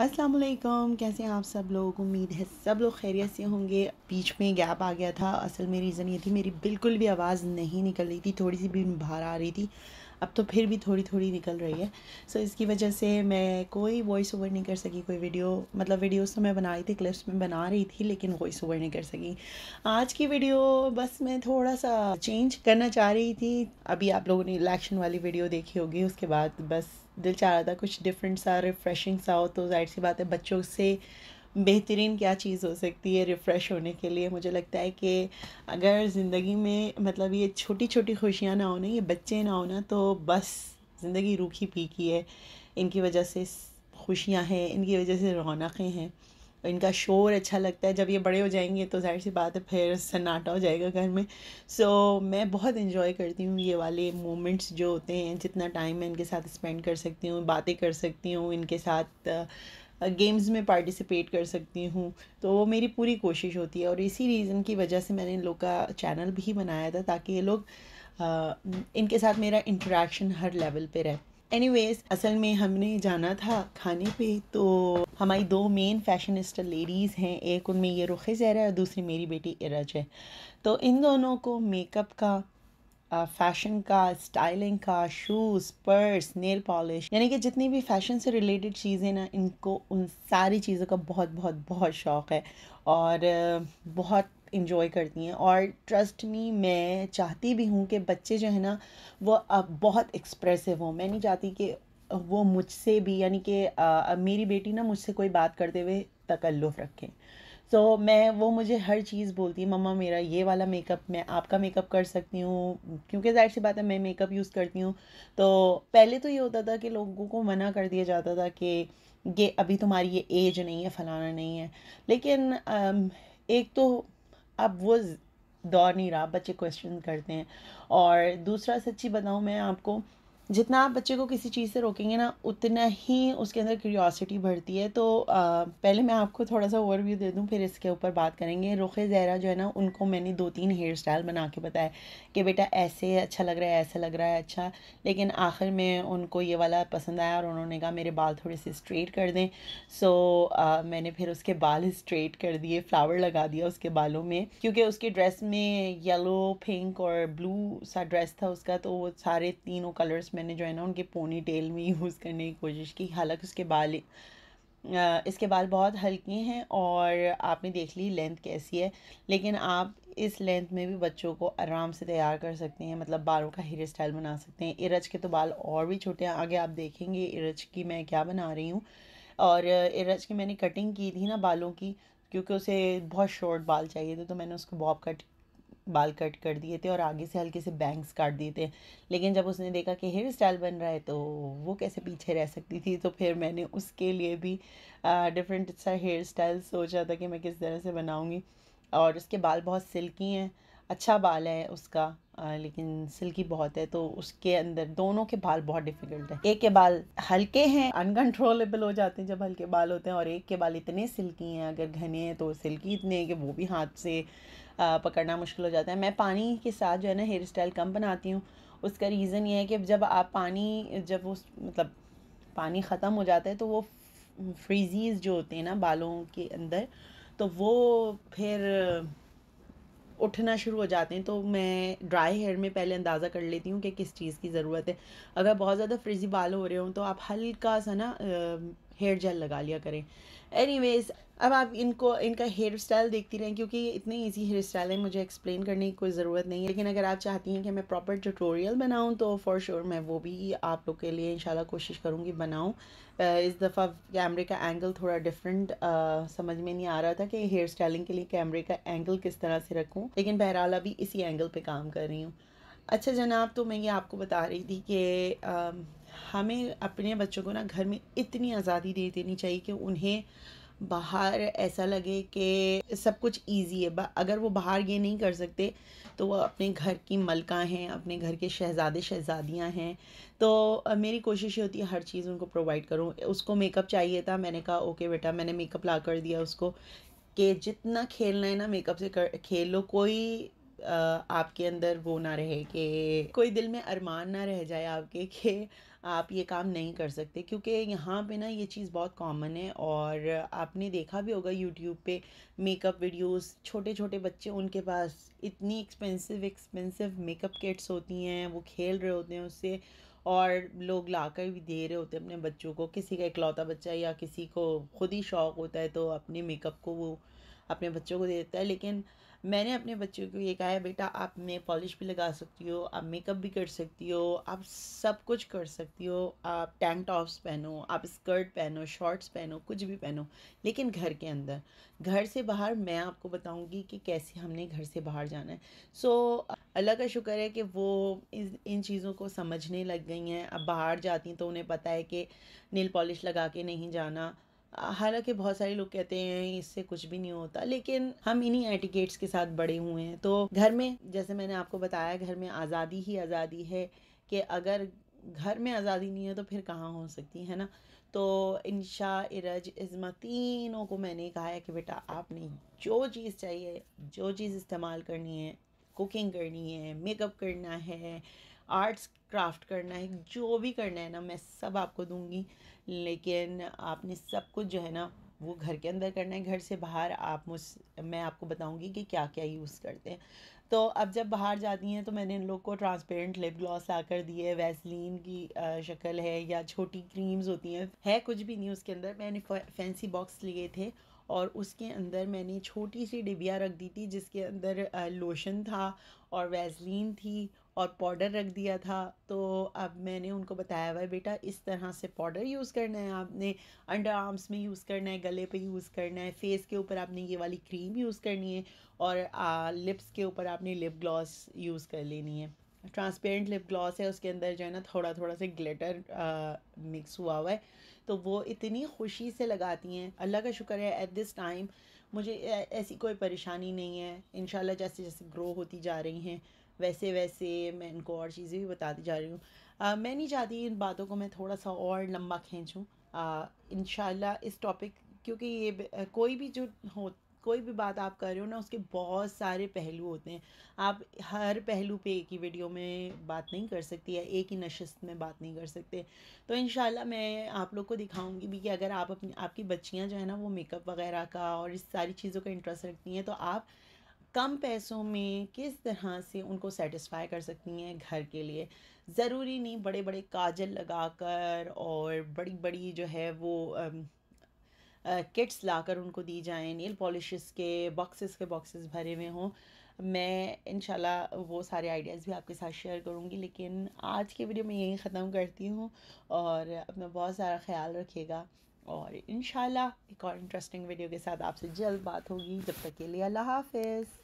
वालेकुम कैसे हैं आप सब लोग? उम्मीद है सब लोग खैरियत से होंगे। बीच में गैप आ गया था। असल में रीज़न ये थी, मेरी बिल्कुल भी आवाज़ नहीं निकल रही थी। थोड़ी सी भी बाहर आ रही थी। अब तो फिर भी थोड़ी थोड़ी निकल रही है। सो so, इसकी वजह से मैं कोई वॉइस ओवर नहीं कर सकी कोई वीडियो मतलब वीडियोस तो मैं बना रही थी क्लिप्स में बना रही थी लेकिन वॉइस ओवर नहीं कर सकी। आज की वीडियो बस मैं थोड़ा सा चेंज करना चाह रही थी। अभी आप लोगों ने इलेक्शन वाली वीडियो देखी होगी उसके बाद बस दिल चाह रहा था कुछ डिफरेंट सा रिफ़्रेशिंग सा हो तो ज़ाहिर सी बात है बच्चों से बेहतरीन क्या चीज़ हो सकती है रिफ़्रेश होने के लिए। मुझे लगता है कि अगर ज़िंदगी में मतलब ये छोटी छोटी खुशियाँ ना होना ये बच्चे ना होना तो बस ज़िंदगी रूखी पीकी है। इनकी वजह से खुशियाँ हैं इनकी वजह से रौनकें हैं। इनका शोर अच्छा लगता है। जब ये बड़े हो जाएँगे तो ज़ाहिर सी बात है फिर सन्नाटा हो जाएगा घर में। सो so, मैं बहुत इन्जॉय करती हूँ ये वाले मोमेंट्स जो होते हैं। जितना टाइम मैं इनके साथ स्पेंड कर सकती हूँ बातें कर सकती हूँ इनके साथ गेम्स में पार्टिसिपेट कर सकती हूँ। तो वो मेरी पूरी कोशिश होती है और इसी रीज़न की वजह से मैंने इन लोग का चैनल भी बनाया था ताकि ये लोग इनके साथ मेरा इंटरेक्शन हर लेवल पे रहे। एनीवेज असल में हमने जाना था खाने पे तो हमारी दो मेन फैशनिस्ट लेडीज़ हैं, एक उनमें ये रुख ज़हरा है और दूसरी मेरी बेटी इरज है। तो इन दोनों को मेकअप का फ़ैशन का स्टाइलिंग का शूज़ पर्स नेल पॉलिश यानी कि जितनी भी फ़ैशन से रिलेटेड चीज़ें ना, इनको उन सारी चीज़ों का बहुत बहुत बहुत शौक़ है और बहुत इंजॉय करती हैं। और ट्रस्ट मी मैं चाहती भी हूँ कि बच्चे जो है ना, वो अब बहुत एक्सप्रेसिव हों। मैं नहीं चाहती कि वो मुझसे भी, यानी कि मेरी बेटी ना मुझसे कोई बात करते हुए तकल्लुफ़ रखें। तो मैं वो मुझे हर चीज़ बोलती है, मम्मा, मेरा ये वाला मेकअप मैं आपका मेकअप कर सकती हूँ। क्योंकि ज़ाहिर सी बात है, मैं मेकअप यूज़ करती हूँ। तो पहले तो ये होता था कि लोगों को मना कर दिया जाता था कि, ये अभी तुम्हारी ये एज नहीं है, फलाना नहीं है। लेकिन एक तो अब वो दौर नहीं रहा, बच्चे क्वेश्चन करते हैं। और दूसरा सच्ची बताऊँ मैं आपको जितना आप बच्चे को किसी चीज़ से रोकेंगे ना उतना ही उसके अंदर क्यूरियोसिटी बढ़ती है। तो आ, पहले मैं आपको थोड़ा सा ओवरव्यू दे दूँ फिर इसके ऊपर बात करेंगे। रुख ज़हरा जो है ना उनको मैंने दो तीन हेयर स्टाइल बना के बताया कि बेटा ऐसे अच्छा लग रहा है ऐसा लग रहा है अच्छा। लेकिन आखिर में उनको ये वाला पसंद आया और उन्होंने कहा मेरे बाल थोड़े से स्ट्रेट कर दें। सो आ, मैंने फिर उसके बाल स्ट्रेट कर दिए फ्लावर लगा दिया उसके बालों में। क्योंकि उसके ड्रेस में येलो पिंक और ब्लू सा ड्रेस था उसका तो वो सारे तीनों कलर्स मैंने जो है ना उनके पोनी टेल में यूज़ करने की कोशिश की। हालाँकि उसके बाल इसके बाल बहुत हल्के हैं और आपने देख ली लेंथ कैसी है। लेकिन आप इस लेंथ में भी बच्चों को आराम से तैयार कर सकते हैं मतलब बालों का हेयर स्टाइल बना सकते हैं। इरज के तो बाल और भी छोटे हैं। आगे आप देखेंगे इरज की मैं क्या बना रही हूँ। और इरज की मैंने कटिंग की थी ना बालों की, क्योंकि उसे बहुत शॉर्ट बाल चाहिए थे तो मैंने उसको बॉब कट बाल कट कर दिए थे और आगे से हल्के से बैंग्स काट दिए थे। लेकिन जब उसने देखा कि हेयर स्टाइल बन रहा है तो वो कैसे पीछे रह सकती थी? तो फिर मैंने उसके लिए भी डिफरेंट सा हेयर स्टाइल सोचा था कि मैं किस तरह से बनाऊँगी। और उसके बाल बहुत सिल्की हैं अच्छा बाल है उसका। लेकिन सिल्की बहुत है तो उसके अंदर दोनों के बाल बहुत डिफ़िकल्ट है। एक के बाल हल्के हैं अनकंट्रोलेबल हो जाते हैं जब हल्के बाल होते हैं, और एक के बाल इतने सिल्की हैं, अगर घने हैं तो सिल्की इतने हैं कि वो भी हाथ से पकड़ना मुश्किल हो जाता है। मैं पानी के साथ जो है ना हेयर स्टाइल कम बनाती हूँ, उसका रीज़न ये है कि जब आप पानी, जब उस मतलब पानी ख़त्म हो जाता है तो वो फ्रीजीज जो होते हैं ना बालों के अंदर तो वो फिर उठना शुरू हो जाते हैं तो मैं ड्राई हेयर में पहले अंदाज़ा कर लेती हूँ कि किस चीज़ की ज़रूरत है। अगर बहुत ज़्यादा फ्रिजी बाल हो रहे हों तो आप हल्का सा ना हेयर जेल लगा लिया करें। एनीवेज अब आप इनको, इनका हेयर स्टाइल देखती रहें, क्योंकि इतने इजी हेयर स्टाइल है, मुझे एक्सप्लेन करने की कोई ज़रूरत नहीं है। लेकिन अगर आप चाहती हैं कि मैं प्रॉपर ट्यूटोरियल बनाऊँ तो फॉर श्योर मैं वो भी आप लोग के लिए इंशाल्लाह कोशिश करूँगी बनाऊँ। इस दफ़ा कैमरे का एंगल थोड़ा डिफरेंट समझ में नहीं आ रहा था कि हेयर स्टाइलिंग के लिए कैमरे का एंगल किस तरह से रखूँ, लेकिन बहरहाल अभी इसी एंगल पर काम कर रही हूँ। अच्छा जनाब तो मैं ये आपको बता रही थी कि हमें अपने बच्चों को ना घर में इतनी आज़ादी दे देनी चाहिए कि उन्हें बाहर ऐसा लगे कि सब कुछ इजी है। अगर वो बाहर ये नहीं कर सकते तो वो अपने घर की मलका हैं, अपने घर के शहज़ादे शहज़ादियाँ हैं। तो मेरी कोशिश ये होती है, हर चीज़ उनको प्रोवाइड करूँ। उसको मेकअप चाहिए था, मैंने कहा, ओके बेटा, मैंने मेकअप ला कर दिया उसको। कि जितना खेलना है ना मेकअप से कर, खेल लो कोई आपके अंदर वो ना रहे कि, कोई दिल में अरमान ना रह जाए आपके कि आप ये काम नहीं कर सकते, क्योंकि यहाँ पे ना ये चीज़ बहुत कॉमन है और आपने देखा भी होगा यूट्यूब पे मेकअप वीडियोस छोटे छोटे बच्चे उनके पास इतनी एक्सपेंसिव एक्सपेंसिव मेकअप किट्स होती हैं, वो खेल रहे होते हैं उससे और लोग लाकर भी दे रहे होते हैं अपने बच्चों को। किसी का इकलौता बच्चा या किसी को खुद ही शौक़ होता है तो अपने मेकअप को वो अपने बच्चों को दे देता है, लेकिन मैंने अपने बच्चों को ये कहा है बेटा आप ने पॉलिश भी लगा सकती हो आप मेकअप भी कर सकती हो आप सब कुछ कर सकती हो। आप टैंक टॉप्स पहनो आप स्कर्ट पहनो शॉर्ट्स पहनो कुछ भी पहनो लेकिन घर के अंदर। घर से बाहर मैं आपको बताऊँगी कि कैसे हमने घर से बाहर जाना है। सो so, अल्लाह का शुक्र है कि वो इन इन चीज़ों को समझने लग गई हैं। अब बाहर जाती हैं तो उन्हें पता है कि नील पॉलिश लगा के नहीं जाना। हालाँकि बहुत सारे लोग कहते हैं, इससे कुछ भी नहीं होता, लेकिन हम इन्हीं एटिकेट्स के साथ बड़े हुए हैं। तो घर में, जैसे मैंने आपको बताया, घर में आज़ादी ही आज़ादी है कि अगर घर में आज़ादी नहीं है तो फिर कहाँ हो सकती, है ना? तो इंशा, इरज इज़मा तीनों को मैंने कहा है कि बेटा, आपने जो चीज़ चाहिए, जो चीज़ इस्तेमाल करनी है, कुकिंग करनी है, मेकअप करना है आर्ट्स क्राफ्ट करना है, जो भी करना है ना, मैं सब आपको दूँगी। लेकिन आपने सब कुछ जो है ना, वो घर के अंदर करना है, घर से बाहर आप मुझ, मैं आपको बताऊँगी कि क्या क्या यूज़ करते हैं। तो अब जब बाहर जाती हैं तो मैंने इन लोग को ट्रांसपेरेंट लिप ग्लॉस आकर दिए वैसलीन की शक्ल है या छोटी क्रीम्स होती हैं, है कुछ भी नहीं उसके अंदर। मैंने फैंसी बॉक्स लिए थे और उसके अंदर मैंने छोटी सी डिबिया रख दी थी, जिसके अंदर लोशन था और वैसलीन थी और पाउडर रख दिया था। तो अब मैंने उनको बताया हुआ है बेटा इस तरह से पाउडर यूज़ करना है। आपने अंडर आर्म्स में यूज़ करना है गले पे यूज़ करना है फेस के ऊपर आपने ये वाली क्रीम यूज़ करनी है और आ, लिप्स के ऊपर आपने लिप ग्लॉस यूज़ कर लेनी है। ट्रांसपेरेंट लिप ग्लॉस है उसके अंदर जो है ना थोड़ा थोड़ा सा ग्लिटर मिक्स हुआ हुआ है। तो वो इतनी खुशी से लगाती हैं। अल्लाह का शुक्र है एट दिस टाइम मुझे ऐसी कोई परेशानी नहीं है। इन जैसे जैसे ग्रो होती जा रही हैं वैसे वैसे मैं इनको और चीज़ें भी बताती जा रही हूँ। मैं नहीं चाहती इन बातों को मैं थोड़ा सा और लंबा खींचूँ। इन इस टॉपिक क्योंकि ये कोई भी जो हो, कोई भी बात आप कर रहे हो ना, उसके बहुत सारे पहलू होते हैं। आप हर पहलू पे एक ही वीडियो में बात नहीं कर सकती या एक ही नशस्त में बात नहीं कर सकते। तो इन मैं आप लोग को दिखाऊँगी भी कि अगर आप अपनी, आपकी बच्चियाँ जो है ना, वो मेकअप वगैरह का और इस सारी चीज़ों का इंटरेस्ट रखती हैं तो आप कम पैसों में किस तरह से उनको सेटिस्फाई कर सकती हैं घर के लिए? ज़रूरी नहीं बड़े बड़े काजल लगाकर और बड़ी बड़ी जो है वो किट्स लाकर उनको दी जाएँ नील पॉलिशेस के बॉक्सेस के बॉक्सेस भरे हुए हों। मैं इन वो सारे आइडियाज़ भी आपके साथ शेयर करूँगी, लेकिन आज के वीडियो में यही ख़त्म करती हूँ और अपना बहुत सारा ख्याल रखिएगा और इन एक और इंटरेस्टिंग वीडियो के साथ आपसे जल्द बात होगी। जब तक के लिए अल्लाह हाफिज़।